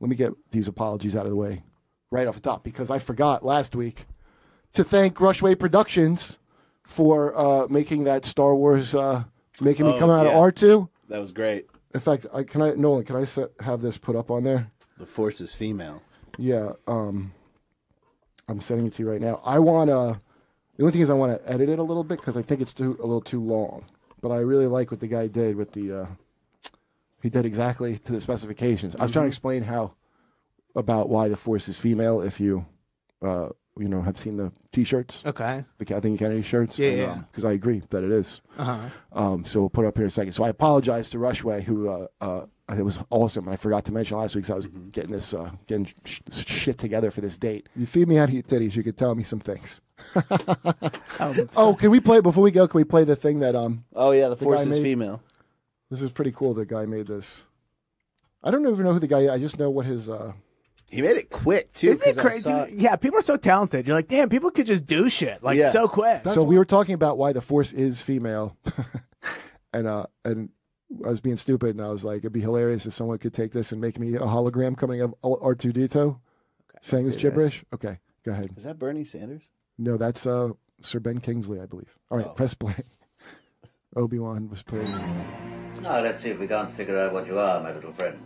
let me get these apologies out of the way right off the top because I forgot last week to thank Rushway Productions for uh, making that Star Wars, uh, making me Oh, come out yeah. of R two. That was great. In fact, I, can I Nolan? Can I set, have this put up on there? The force is female. Yeah, um, I'm sending it to you right now. I want to. The only thing is, I want to edit it a little bit because I think it's too a little too long. But I really like what the guy did with the. Uh, he did exactly to the specifications. I was trying to explain how about why the force is female. If you, uh, you know, have seen the T-shirts, Okay. the Kathleen Kennedy shirts, Yeah, yeah. Because I agree that it is. Uh-huh. Um, so we'll put it up here in a second. So I apologize to Rushway, who uh, uh, it was awesome. And I forgot to mention last week 'cause I was getting this uh, getting sh- shit together for this date. You feed me out of your titties, you could tell me some things. oh, can we play before we go? Can we play the thing that um? Oh yeah, the The force guy is made- female. This is pretty cool. The guy made this. I don't even know who the guy. I just know what his. uh He made it quick too. Isn't 'cause it crazy? saw- Yeah, people are so talented. You're like, damn, people could just do shit like Yeah. so quick. so we were talking about why the Force is female, and uh and I was being stupid, and I was like, it'd be hilarious if someone could take this and make me a hologram coming of R two D two, okay, saying this see this. gibberish. Okay, go ahead. Is that Bernie Sanders? No, that's uh Sir Ben Kingsley, I believe. All right, Oh. press play. Obi Wan was playing. Now let's see if we can't figure out what you are, my little friend.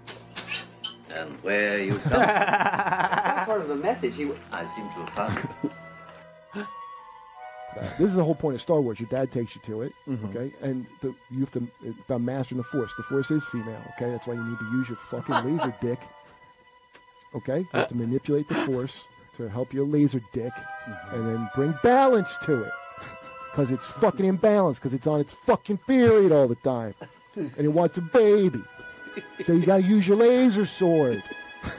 And where you come from. That's part of the message. He, I seem to have found you. This is the whole point of Star Wars. Your dad takes you to it, Mm-hmm. okay? And the, you have to it's about mastering the Force. The Force is female, okay? That's why you need to use your fucking laser dick. Okay, you have to manipulate the Force to help your laser dick, Mm-hmm. and then bring balance to it. Because it's fucking imbalanced. Because it's on its fucking period all the time, and it wants a baby. So you got to use your laser sword,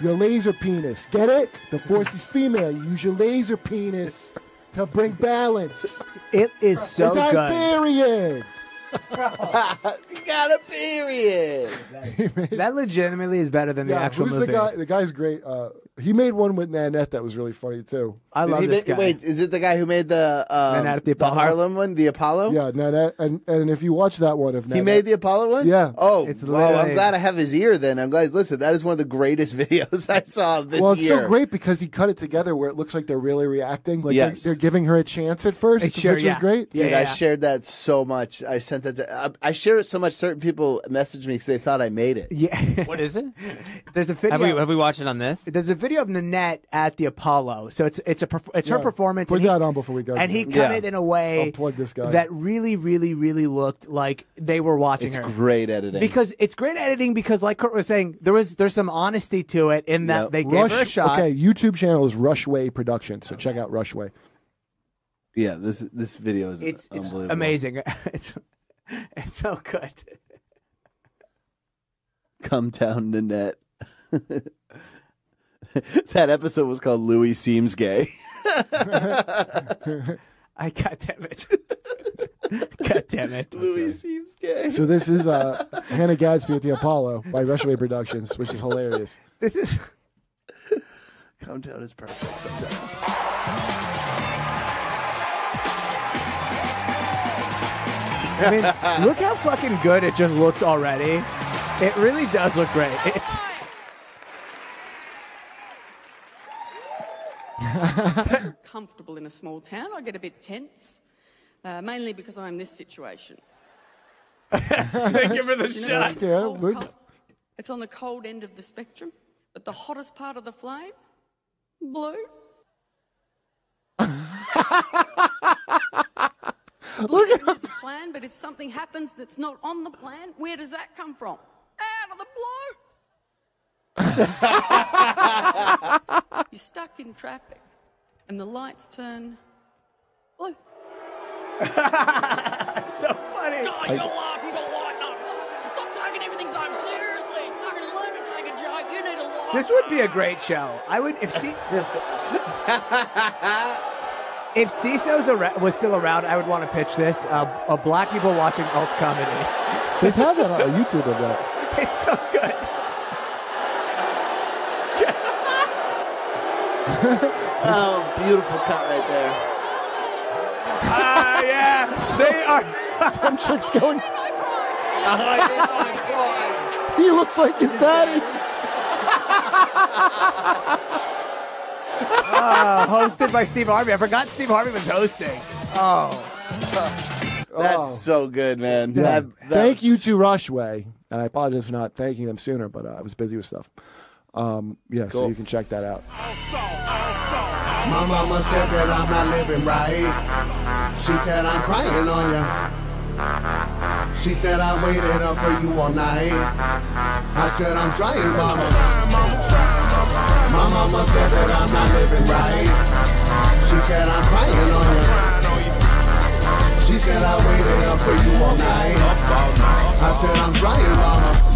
your laser penis. Get it? The Force is female. You use your laser penis to bring balance. It is so it's on good. period. you got a period. That legitimately is better than the Yeah, actual who's movie. the guy? The guy's great. Uh, he made one with Nanette that was really funny too. I Did love he this ma- guy. Wait, is it the guy who made the um, Nanette at the the Apollo? Harlem one, the Apollo? Yeah, Nanette, and and if you watch that one of Nanette, He made the Apollo one? Yeah. Oh, It's well, I'm literally- glad I have his ear then. I'm glad. Listen, that is one of the greatest videos I saw this well, it's year. so great because he cut it together where it looks like they're really reacting. Like Yes. they're, they're giving her a chance at first, It's sure, which yeah. is great. Yeah, Dude, yeah, I yeah. shared that so much. I sent that to, I, I shared it so much. Certain people messaged me because they thought I made it. Yeah. What is it? There's a video. Have we have we watched it on this? There's a video of Nanette at the Apollo. So it's it's a perf- it's her Yeah. performance. Put and he- that on before we go. and he cut Yeah. it in a way I'll this guy. that really, really, really looked like they were watching It's her. great editing. Because it's great editing because like Kurt was saying, there was there's some honesty to it in that Yep. they gave Rush. her a shot. Okay, YouTube channel is Rushway Productions, so check out Rushway. yeah, this this video is It's it's unbelievable. amazing. It's it's so good. Come down to net. that episode was called Louis Seems Gay. I god damn it. god damn it. Louis Seems Gay. So this is uh, Hannah Gadsby at the Apollo by Rushway Productions, which is hilarious. This is Come down is perfect sometimes. I mean, look how fucking good it just looks already. It really does look great. It's comfortable in a small town. I get a bit tense, uh, mainly because I'm in this situation. they give her the You know, shot. it's, Yeah, cold good. colour. it's on the cold end of the spectrum, but the hottest part of the flame, blue. Look at There's a plan, but if something happens that's not on the plan, where does that come from? Out of the blue. You're stuck in traffic, and the lights turn blue. so funny. Oh, you gotta laugh, you gotta up. Stop taking everything so seriously. Fucking learn to take a joke. You need to laugh. This would be a great show. I would if C- if CISO's ar- was still around, I would want to pitch this. Uh, uh, black people watching alt comedy. They've had that on YouTube of that. It's so good. Oh, beautiful cut right there. Ah, yeah, they are. Some chick's going. I did cry. He looks like his daddy. Uh, hosted by Steve Harvey. I forgot Steve Harvey was hosting. Oh. That's Oh. so good, man. Yeah. That- that Thank was- you to Rushway, and I apologize for not thanking them sooner, but uh, I was busy with stuff. Um, yeah, so you can check that out. My mama said that I'm not living right. She said I'm crying on you. She said I waited up for you all night. I said I'm trying, mama. My mama said that I'm not living right. She said I'm crying on you. Said I waited up for you all night. I said I'm trying, mama.